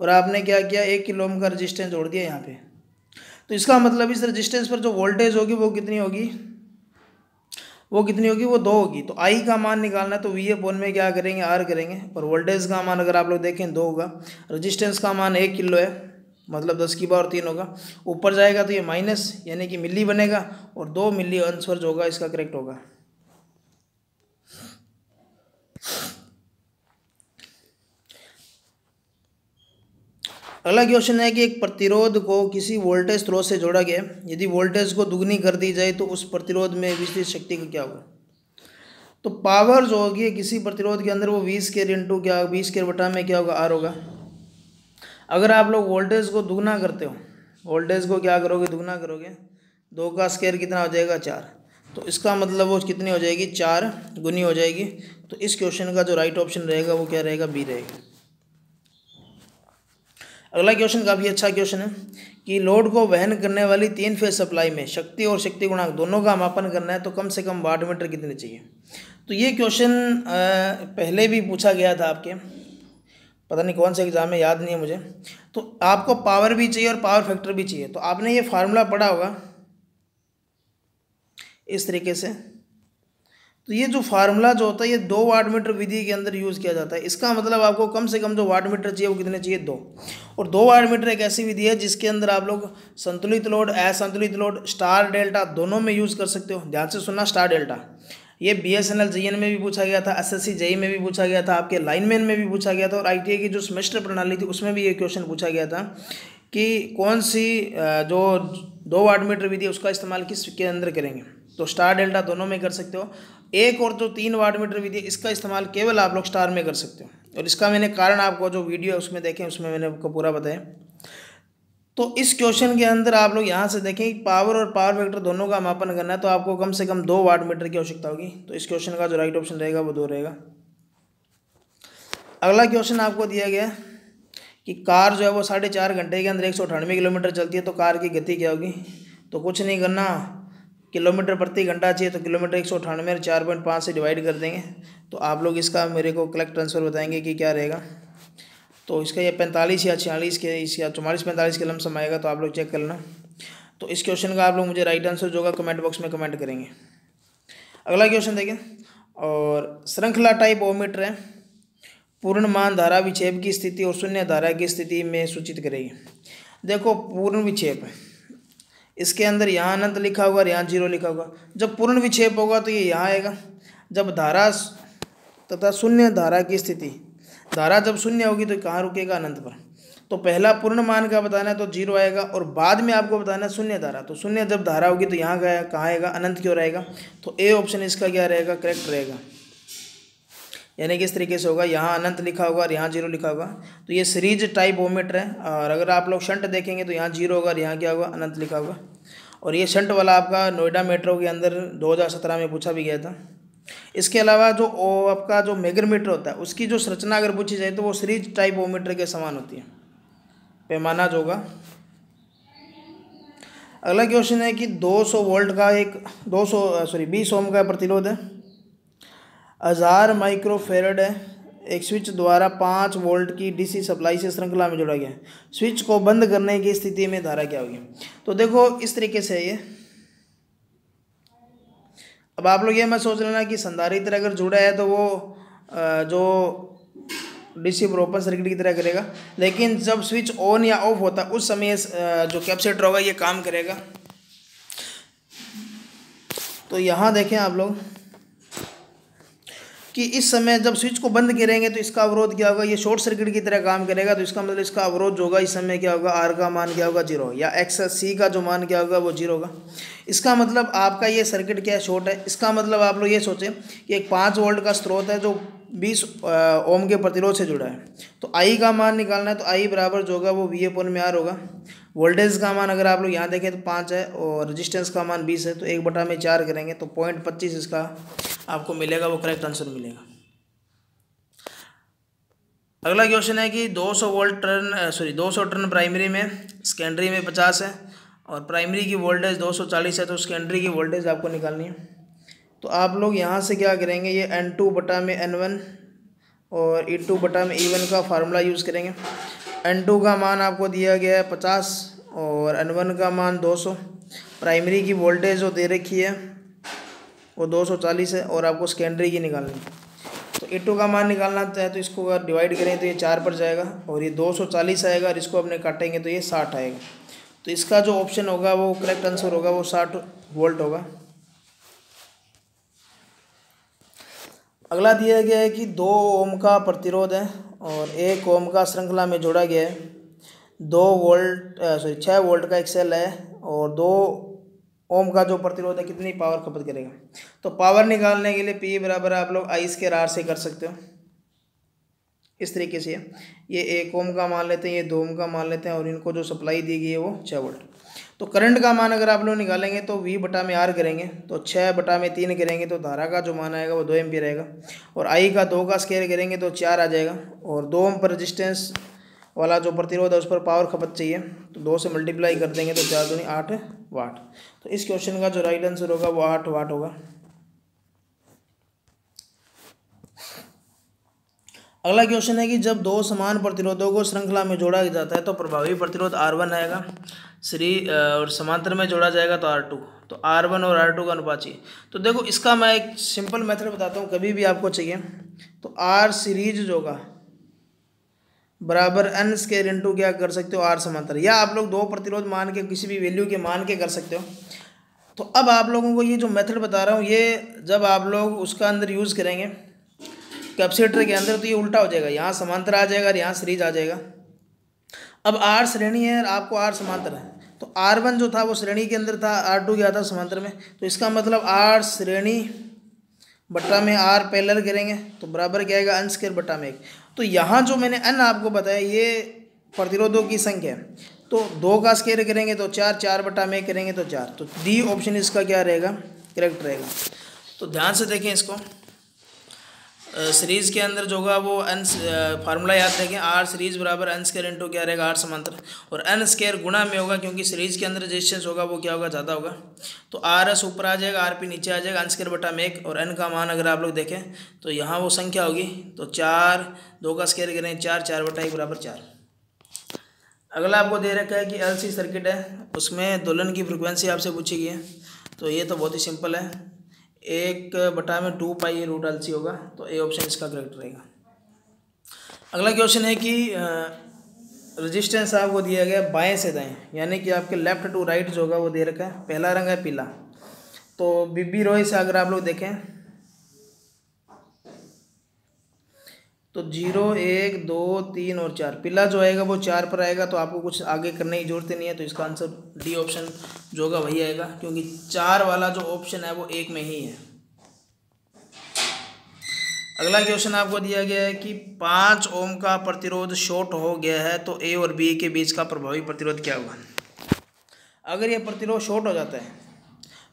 और आपने क्या किया? एक किलो ओम का रजिस्टेंस जोड़ दिया यहाँ पे। तो इसका मतलब इस रजिस्टेंस पर जो वोल्टेज होगी वो कितनी होगी? वो कितनी होगी? वो दो होगी। तो आई का मान निकालना है तो वी एफ़ वन में क्या करेंगे? आर करेंगे। और वोल्टेज का मान अगर आप लोग देखें, दो होगा। रजिस्टेंस का मान एक किलो है। मतलब दस की बार तीन होगा। ऊपर जाएगा तो ये माइनस यानी कि मिली बनेगा और दो मिली आंसर जो होगा, इसका करेक्ट होगा। अगला क्वेश्चन है कि एक प्रतिरोध को किसी वोल्टेज स्रोत से जोड़ा गया। यदि वोल्टेज को दुगनी कर दी जाए तो उस प्रतिरोध में विस्तृत शक्ति का क्या होगा? तो पावर जो होगी किसी प्रतिरोध के अंदर, वो बीस केयर इंटू क्या बीस केयर बटा में क्या होगा? आर होगा। अगर आप लोग वोल्टेज को दुगना करते हो वोल्टेज को क्या करोगे, दुगना करोगे, दो का स्केयर कितना हो जाएगा? चार। तो इसका मतलब वो कितनी हो जाएगी? चार गुनी हो जाएगी। तो इस क्वेश्चन का जो राइट ऑप्शन रहेगा, वो क्या रहेगा? बी रहेगा। अगला क्वेश्चन काफ़ी अच्छा क्वेश्चन है कि लोड को वहन करने वाली तीन फ़ेज़ सप्लाई में शक्ति और शक्ति गुणांक दोनों का मापन करना है तो कम से कम वाट मीटर कितने चाहिए? तो ये क्वेश्चन पहले भी पूछा गया था आपके। पता नहीं कौन से एग्ज़ाम में याद नहीं है मुझे। तो आपको पावर भी चाहिए और पावर फैक्टर भी चाहिए। तो आपने ये फार्मूला पढ़ा होगा इस तरीके से। तो ये जो फार्मूला जो होता है, ये दो वाट मीटर विधि के अंदर यूज़ किया जाता है। इसका मतलब आपको कम से कम जो वाट मीटर चाहिए वो कितने चाहिए? दो। और दो वाट मीटर एक ऐसी विधि है जिसके अंदर आप लोग संतुलित लोड असंतुलित लोड स्टार डेल्टा दोनों में यूज़ कर सकते हो। ध्यान से सुनना स्टार डेल्टा ये B S N L G N में भी पूछा गया था एस एस सी जेई में भी पूछा गया था, आपके लाइनमैन में भी पूछा गया था और आई टी आई की जो सेमेस्टर प्रणाली थी, उसमें भी ये क्वेश्चन पूछा गया था कि कौन सी जो दो वाट मीटर विधि है, उसका इस्तेमाल किस के अंदर करेंगे? तो स्टार डेल्टा दोनों में कर सकते हो। एक और जो तीन वाट मीटर विधि इसका इस्तेमाल केवल आप लोग स्टार में कर सकते हो। और इसका मैंने कारण आपको जो वीडियो है, उसमें देखें उसमें मैंने आपको पूरा बताया। तो इस क्वेश्चन के अंदर आप लोग यहाँ से देखें पावर और पावर फैक्टर दोनों का मापन करना है तो आपको कम से कम दो वाट मीटर की आवश्यकता होगी। तो इस क्वेश्चन का जो राइट ऑप्शन रहेगा, वो दो रहेगा। अगला क्वेश्चन आपको दिया गया कि कार जो है वो साढ़े चार घंटे के अंदर एक सौ अठानवे किलोमीटर चलती है तो कार की गति क्या होगी? तो कुछ नहीं करना, किलोमीटर प्रति घंटा चाहिए तो किलोमीटर एक सौ अठानवे और चार पॉइंट पाँच से डिवाइड कर देंगे। तो आप लोग इसका मेरे को कलेक्ट ट्रांसफ़र बताएँगे कि क्या रहेगा। तो इसका ये पैंतालीस या छियालीस के या चौवालीस पैंतालीस के लमसम आएगा तो आप लोग चेक कर लेना। तो इस क्वेश्चन का आप लोग मुझे राइट आंसर जो होगा कमेंट बॉक्स में कमेंट करेंगे। अगला क्वेश्चन देखें। और श्रृंखला टाइप ओमीटर है। पूर्ण मान धारा विक्षेप की स्थिति और शून्य धारा की स्थिति में सूचित करेगी। देखो, पूर्ण विक्षेप। इसके अंदर यहाँ अनंत लिखा होगा और यहाँ ज़ीरो लिखा होगा। जब पूर्ण विक्षेप होगा तो ये यहाँ आएगा। जब धारा तथा शून्य धारा की स्थिति धारा जब शून्य होगी तो कहाँ रुकेगा? अनंत पर। तो पहला पूर्ण मान का बताना है तो ज़ीरो आएगा और बाद में आपको बताना है शून्य धारा। तो शून्य जब धारा होगी तो यहाँ गया, कहाँ आएगा? अनंत क्यों रहेगा तो ए ऑप्शन इसका क्या रहेगा? करेक्ट रहेगा। यानी कि इस तरीके से होगा? यहाँ अनंत लिखा होगा और यहाँ ज़ीरो लिखा होगा। तो ये सीरीज़ टाइप ओमीटर है और अगर आप लोग शंट देखेंगे तो यहाँ ज़ीरो होगा और यहाँ क्या होगा? अनंत लिखा होगा। और ये शंट वाला आपका नोएडा मेट्रो के अंदर 2017 में पूछा भी गया था। इसके अलावा जो ओ, आपका जो मेगरमीटर होता है, उसकी जो संरचना अगर पूछी जाए तो वो सीरीज़ टाइप ओमीटर के समान होती है। पैमाना जो होगा। अगला क्वेश्चन है कि 200 वोल्ट का एक 200 सॉरी 20 ओम का प्रतिरोध है। हज़ार माइक्रोफेरड है। एक स्विच द्वारा पाँच वोल्ट की डीसी सप्लाई से श्रृंखला में जोड़ा गया स्विच को बंद करने की स्थिति में धारा क्या होगी? तो देखो, इस तरीके से ये। अब आप लोग ये मैं सोच लेना कि संधारित्र अगर जुड़ा है तो वो जो डीसी ओपन सर्किट की तरह करेगा। लेकिन जब स्विच ऑन या ऑफ़ होता, उस समय जो कैपेसिटर होगा, ये काम करेगा। तो यहाँ देखें आप लोग। कि इस समय जब स्विच को बंद करेंगे तो इसका अवरोध क्या होगा? ये शॉर्ट सर्किट की तरह काम करेगा तो इसका मतलब इसका अवरोध जो होगा इस समय क्या होगा? आर का मान क्या होगा? ज़ीरो या एक्स सी का जो मान क्या होगा, वो ज़ीरो होगा। इसका मतलब आपका ये सर्किट क्या है? शॉर्ट है। इसका मतलब आप लोग ये सोचें कि एक पाँच वोल्ट का स्रोत है जो बीस ओम के प्रतिरोध से जुड़ा है। तो आई का मान निकालना है तो आई बराबर जो होगा वो वी एपोन में आर होगा। वोल्टेज का मान अगर आप लोग यहाँ देखें तो पाँच है और रजिस्टेंस का मान बीस है तो एक बटा में चार करेंगे तो पॉइंट पच्चीस इसका आपको मिलेगा, वो करेक्ट आंसर मिलेगा। अगला क्वेश्चन है कि 200 volt turn sorry 200 turn primary में सेकेंडरी में 50 है, और प्राइमरी की वोल्टेज 240 है तो सेकेंडरी की वोल्टेज आपको निकालनी है। तो आप लोग यहाँ से क्या करेंगे, ये एन टू बटा में एन वन और ई टू बटा में ई वन का फार्मूला यूज़ करेंगे। एन टू का मान आपको दिया गया है पचास और एन वन का मान दो सौ। प्राइमरी की वोल्टेज जो दे रखी है वो दो सौ चालीस है और आपको सेकेंडरी की निकालनी है। तो ए टू का मान निकालना चाहे तो इसको अगर डिवाइड करें तो ये चार पर जाएगा और ये दो सौ चालीस आएगा और इसको अपने काटेंगे तो ये साठ आएगा। तो इसका जो ऑप्शन होगा वो करेक्ट आंसर होगा, वो साठ वोल्ट होगा। अगला दिया गया है कि दो ओम का प्रतिरोध है और एक ओम का श्रृंखला में जोड़ा गया है। दो वोल्ट सॉरी छः वोल्ट का एक सेल है और दो ओम का जो प्रतिरोध है, कितनी पावर खपत करेगा? तो पावर निकालने के लिए पी बराबर आप लोग आई स्केर आर से कर सकते हो। इस तरीके से ये एक ओम का मान लेते हैं, ये दो ओम का मान लेते हैं और इनको जो सप्लाई दी गई है वो छः वोल्ट तो करंट का मान अगर आप लोग निकालेंगे तो वी बटा में आर करेंगे तो छः बटा में तीन करेंगे तो धारा का जो मान आएगा वो दो एम रहेगा। और आई का दो का स्केयर करेंगे तो चार आ जाएगा। और दो ओम पर रजिस्टेंस वाला जो प्रतिरोध है, उस पर पावर खपत चाहिए। तो दो से मल्टीप्लाई कर देंगे तो चार दूनी आठ वाट। तो इस क्वेश्चन का जो राइट आंसर होगा, वो आठ वाट होगा। अगला क्वेश्चन है कि जब दो समान प्रतिरोधों को श्रृंखला में जोड़ा जाता है तो प्रभावी प्रतिरोध आर वन आएगा। श्री और समांतर में जोड़ा जाएगा तो आर टू तो आर वन और आर टू का अनुपात चाहिए। तो देखो, इसका मैं एक सिंपल मेथड बताता हूँ, कभी भी आपको चाहिए। तो आर सीरीज़ जो का बराबर एन स्केयर इंटू क्या कर सकते हो? आर समांतर। या आप लोग दो प्रतिरोध मान के, किसी भी वैल्यू के मान के कर सकते हो। तो अब आप लोगों को ये जो मेथड बता रहा हूँ, ये जब आप लोग उसका अंदर यूज़ करेंगे कैप्सीटर के अंदर तो ये उल्टा हो जाएगा। यहाँ समांतर आ जाएगा और यहाँ सीरीज़ आ जाएगा। अब आर श्रेणी है आपको आर समांतर है। तो आर वन जो था, वो श्रेणी के अंदर था आर टू गया था समांतर में। तो इसका मतलब आर श्रेणी बट्टा में आर पैलर करेंगे तो बराबर क्या आएगा? अंश स्केयर बट्टा में एक। तो यहाँ जो मैंने एन आपको बताया, ये प्रतिरोधों की संख्या है। तो दो का स्केयर करेंगे तो चार चार बटा में करेंगे तो चार। तो डी ऑप्शन इसका क्या रहेगा? करेक्ट रहेगा। तो ध्यान से देखें इसको। सीरीज़ के अंदर जो होगा वो एन फार्मूला याद रखें। आर सीरीज़ बराबर एन स्केयर इंटू क्या रहेगा? आर समांतर। और एन स्केयर गुणा में होगा क्योंकि सीरीज़ के अंदर रेजिस्टेंस होगा, वो क्या होगा? ज़्यादा होगा। तो आर एस ऊपर आ जाएगा आर पी नीचे आ जाएगा एन स्केयर बटा में एक और एन का मान अगर आप लोग देखें तो यहाँ वो संख्या होगी। तो चार, दो का स्केयर करें, चार चार बटा एक बराबर चार। अगला आपको दे रखा है कि एल सर्किट है। उसमें दोलन की फ्रिक्वेंसी आपसे पूछी गई है। तो ये तो बहुत ही सिंपल है। एक बटा में two pi root L C होगा तो ए ऑप्शन इसका करेक्ट रहेगा। अगला क्वेश्चन है कि रेजिस्टेंस आपको दिया गया बाएँ से दाएँ, यानी कि आपके लेफ़्ट टू राइट जो होगा वो दे रखा है, पहला रंग है पीला। तो बीबी रोय से अगर आप लोग देखें तो ज़ीरो, एक, दो, तीन और चार। पीला जो आएगा वो चार पर आएगा तो आपको कुछ आगे करने की ज़रूरत नहीं है तो इसका आंसर डी ऑप्शन जो होगा वही आएगा, क्योंकि चार वाला जो ऑप्शन है वो एक में ही है। अगला क्वेश्चन आपको दिया गया है कि पाँच ओम का प्रतिरोध शॉर्ट हो गया है तो ए और बी के बीच का प्रभावी प्रतिरोध क्या होगा अगर ये प्रतिरोध शॉर्ट हो जाता है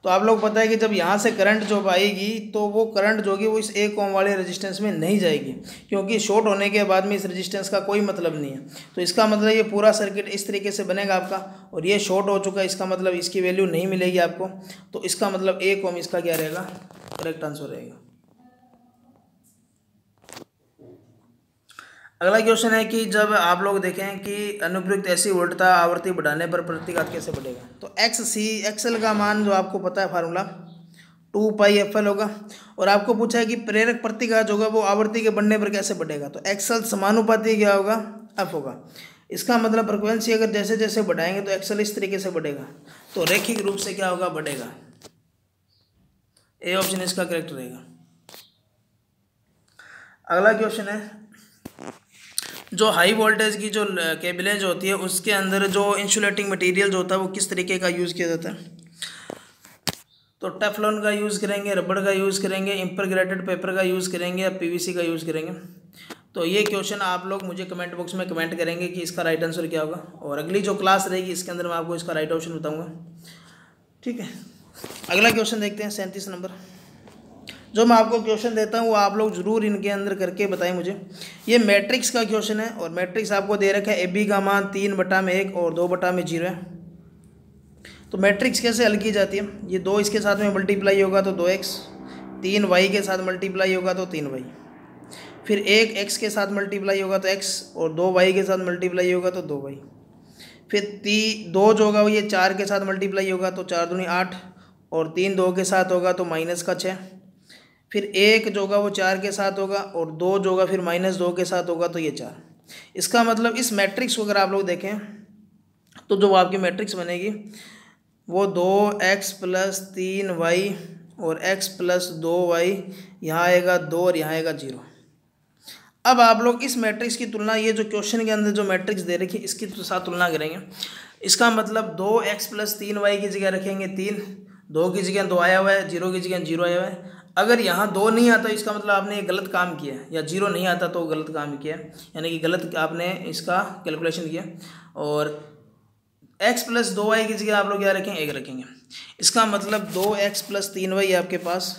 तो आप लोग पता है कि जब यहाँ से करंट जो आएगी तो वो करंट जो होगी वो इस एक ओम वाले रेजिस्टेंस में नहीं जाएगी। क्योंकि शॉर्ट होने के बाद में इस रेजिस्टेंस का कोई मतलब नहीं है। तो इसका मतलब ये पूरा सर्किट इस तरीके से बनेगा आपका, और ये शॉर्ट हो चुका है, इसका मतलब इसकी वैल्यू नहीं मिलेगी आपको। तो इसका मतलब एक ओम इसका क्या रहेगा? करेक्ट आंसर रहेगा। अगला क्वेश्चन है कि जब आप लोग देखें कि अनुप्रयुक्त ऐसी वोल्टता आवृत्ति बढ़ाने पर प्रतिघात कैसे बढ़ेगा? तो एक्स सी एक्सएल का मान जो आपको पता है formula two pi F L होगा। और आपको पूछा है कि प्रेरक प्रतिघात होगा वो आवृत्ति के बढ़ने पर कैसे बढ़ेगा? तो एक्सएल समानुपाती क्या होगा? एफ़ होगा। इसका मतलब फ्रिक्वेंसी अगर जैसे जैसे बढ़ाएँगे तो एक्सएल इस तरीके से बढ़ेगा। तो रैखिक रूप से क्या होगा? बढ़ेगा। ए ऑप्शन इसका करेक्ट रहेगा। अगला क्वेश्चन है जो हाई वोल्टेज की जो केबलें जो होती है, उसके अंदर जो इंसुलेटिंग मटेरियल जो होता है, वो किस तरीके का यूज़ किया जाता है? तो टेफलॉन का यूज़ करेंगे रबड़ का यूज़ करेंगे इंपरग्रेटेड पेपर का यूज़ करेंगे या पीवीसी का यूज़ करेंगे। तो ये क्वेश्चन आप लोग मुझे कमेंट बॉक्स में कमेंट करेंगे कि इसका राइट आंसर क्या होगा। और अगली जो क्लास रहेगी, इसके अंदर मैं आपको इसका राइट ऑप्शन बताऊँगा। ठीक है? अगला क्वेश्चन देखते हैं, सैंतीस नंबर। जो मैं आपको क्वेश्चन देता हूँ, वो आप लोग ज़रूर इनके अंदर करके बताएँ मुझे। ये मैट्रिक्स का क्वेश्चन है और मैट्रिक्स आपको दे रखा है ए बी का मान तीन बटा में एक और दो बटा में ज़ीरो है। तो मैट्रिक्स कैसे हल की जाती है? ये दो इसके साथ में मल्टीप्लाई होगा तो दो एक्स तीन वाई के साथ मल्टीप्लाई होगा तो तीन वाई फिर एक एक्स के साथ मल्टीप्लाई होगा तो एक्स और दो वाई के साथ मल्टीप्लाई होगा तो दो वाई फिर ती, दो जो होगा वो ये चार के साथ मल्टीप्लाई होगा तो चार दूनी आठ और तीन दो के साथ होगा तो माइनस का छः फिर एक जो होगा वो चार के साथ होगा और दो जो होगा फिर माइनस दो के साथ होगा तो ये चार। इसका मतलब इस मैट्रिक्स को अगर आप लोग देखें तो जो आपकी मैट्रिक्स बनेगी, वो दो एक्स प्लस तीन वाई और एक्स प्लस दो वाई, यहाँ आएगा दो और यहाँ आएगा ज़ीरो। अब आप लोग इस मैट्रिक्स की तुलना, ये जो क्वेश्चन के अंदर जो मैट्रिक्स दे रखी इसकी तो साथ तुलना करेंगे। इसका मतलब दो एक्स प्लस तीन वाई की जगह रखेंगे तीन, दो की जगह दो आया हुआ है, ज़ीरो की जगह ज़ीरो आया हुआ है अगर यहाँ दो नहीं आता, इसका मतलब आपने गलत काम किया या ज़ीरो नहीं आता तो गलत काम किया यानी कि गलत आपने इसका कैलकुलेशन किया। और एक्स प्लस दो वाई की जगह आप लोग क्या रखेंगे एक रखेंगे। इसका मतलब दो एक्स प्लस तीन वाई आपके पास,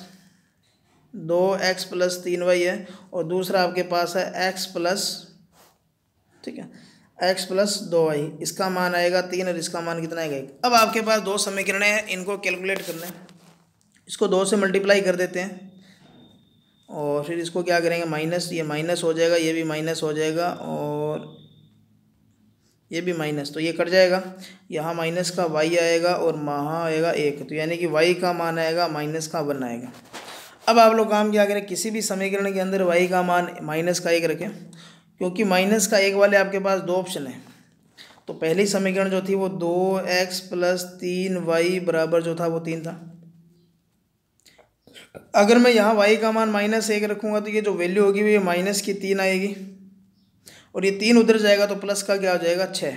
दो एक्स प्लस तीन वाई है, और दूसरा आपके पास है एक्स प्लस ठीक है एक्स प्लस दो वाई इसका मान आएगा तीन और इसका मान कितना आएगा एक। अब आपके पास दो समीकरण हैं, इनको कैलकुलेट करना है। इसको दो से मल्टीप्लाई कर देते हैं। और फिर इसको क्या करेंगे? माइनस ये माइनस हो जाएगा, ये भी माइनस हो जाएगा और ये भी माइनस तो ये कट जाएगा। यहाँ माइनस का वाई आएगा और महा आएगा एक तो यानी कि वाई का मान आएगा माइनस का वन आएगा। अब आप लोग काम क्या करें? किसी भी समीकरण के अंदर वाई का मान माइनस का एक रखें, क्योंकि माइनस का एक वाले आपके पास दो ऑप्शन है। तो पहली समीकरण जो थी वो दो एक्स प्लस तीन वाई बराबर जो था वो तीन था। अगर मैं यहाँ वाई का मान माइनस एक रखूँगा तो ये जो वैल्यू होगी, वो ये माइनस की तीन आएगी। और ये तीन उधर जाएगा तो प्लस का क्या हो जाएगा? छः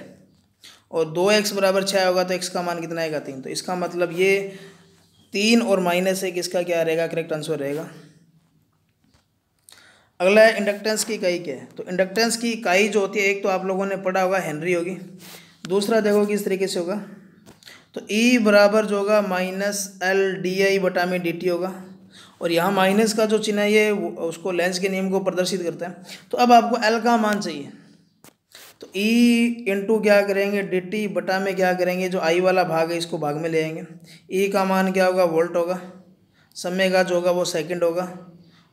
और दो एक्स बराबर छः होगा तो एक्स का मान कितना आएगा? तीन। तो इसका मतलब ये तीन और माइनस एक, इसका क्या रहेगा? करेक्ट आंसर रहेगा। अगला है इंडक्टेंस की इकाई क्या है? तो इंडक्टेंस की इकाई जो होती है, एक तो आप लोगों ने पढ़ा होगा हेनरी होगी। दूसरा देखो किस तरीके से होगा। तो ई e बराबर जो होगा माइनस एल डी आई बटा में डी टी होगा। और यहाँ माइनस का जो चिन्ह है, ये उसको लेंस के नियम को प्रदर्शित करता है। तो अब आपको एल का मान चाहिए। तो ई इंटू क्या करेंगे? डी टी बटा में क्या करेंगे? जो आई वाला भाग है, इसको भाग में ले आएँगे। ई e का मान क्या होगा? वोल्ट होगा। समय का जो होगा, वो सेकंड होगा।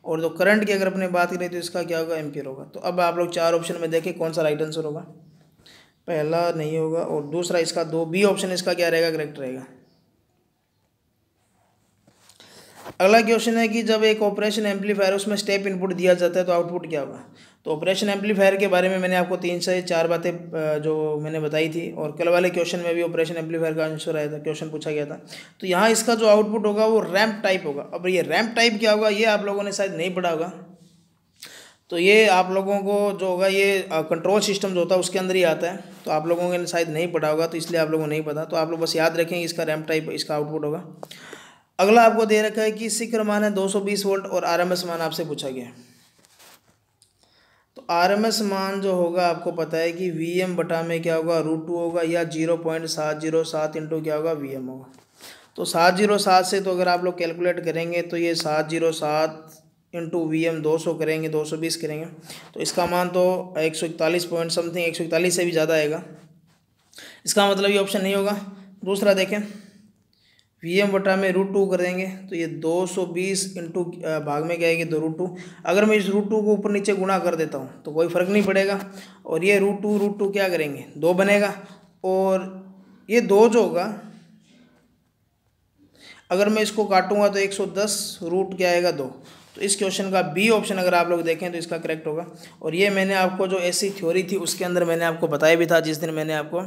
और जो करंट की अगर अपने बात करें तो इसका क्या होगा? एम्पियर होगा। तो अब आप लोग चार ऑप्शन में देखें, कौन सा राइट आंसर होगा। पहला नहीं होगा और दूसरा इसका दो बी ऑप्शन इसका क्या रहेगा? करेक्ट रहेगा। अगला क्वेश्चन है कि जब एक ऑपरेशन एम्पलीफायर उसमें स्टेप इनपुट दिया जाता है तो आउटपुट क्या होगा? तो ऑपरेशन एम्पलीफायर के बारे में मैंने आपको तीन से चार बातें जो मैंने बताई थी, और कल वाले क्वेश्चन में भी ऑपरेशन एम्पलीफायर का आंसर आया था क्वेश्चन पूछा गया था। तो यहाँ इसका जो आउटपुट होगा, वो रैम्प टाइप होगा। अब ये रैम्प टाइप क्या होगा, ये आप लोगों ने शायद नहीं पढ़ा होगा। तो ये आप लोगों को जो होगा, ये कंट्रोल सिस्टम जो होता है, उसके अंदर ही आता है। तो आप लोगों ने शायद नहीं पढ़ा होगा तो इसलिए आप लोगों को नहीं पता। तो आप लोग बस याद रखें इसका रैम्प टाइप इसका आउटपुट होगा। अगला आपको दे रखा है कि सिक्र मान है 220 वोल्ट और आरएमएस मान आपसे पूछा गया तो आरएमएस मान जो होगा, आपको पता है कि वी एम बटा में क्या होगा? रूट टू होगा या ज़ीरो पॉइंट सात ज़ीरो सात इंटू क्या होगा? वी एम होगा। तो सात ज़ीरो सात से तो अगर आप लोग कैलकुलेट करेंगे तो ये सात ज़ीरो सात इंटू वी एम दो सौ करेंगे, दो सौ बीस करेंगे। तो इसका मान तो एक सौ इकतालीस पॉइंट समथिंग एक सौ इकतालीस से भी ज़्यादा आएगा। इसका मतलब ये ऑप्शन नहीं होगा। दूसरा देखें। वी एम बटा में रूट टू कर देंगे तो ये दो सौ बीस इंटू भाग में क्या आएगी? दो रूट टू अगर मैं इस रूट टू को ऊपर नीचे गुणा कर देता हूँ तो कोई फ़र्क नहीं पड़ेगा। और ये रूट टू रूट टू क्या करेंगे? दो बनेगा। और ये दो जो होगा, अगर मैं इसको काटूँगा तो एक सौ दस रूट क्या आएगा? दो। तो इस क्वेश्चन का बी ऑप्शन अगर आप लोग देखें तो इसका करेक्ट होगा। और ये मैंने आपको जो ऐसी थ्योरी थी, उसके अंदर मैंने आपको बताया भी था, जिस दिन मैंने आपको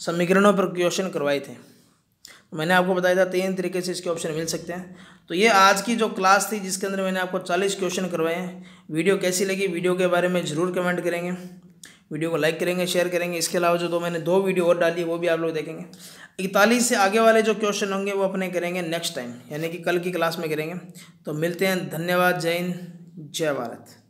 समीकरणों पर क्वेश्चन करवाए थे। मैंने आपको बताया था तीन तरीके से इसके ऑप्शन मिल सकते हैं। तो ये आज की जो क्लास थी, जिसके अंदर मैंने आपको चालीस क्वेश्चन करवाए हैं। वीडियो कैसी लगी? वीडियो के बारे में ज़रूर कमेंट करेंगे। वीडियो को लाइक करेंगे शेयर करेंगे। इसके अलावा जो दो मैंने दो वीडियो और डाली, वो भी आप लोग देखेंगे। इकतालीस से आगे वाले जो क्वेश्चन होंगे, वो अपने करेंगे नेक्स्ट टाइम यानी कि कल की क्लास में करेंगे। तो मिलते हैं, धन्यवाद, जय हिंद, जय भारत।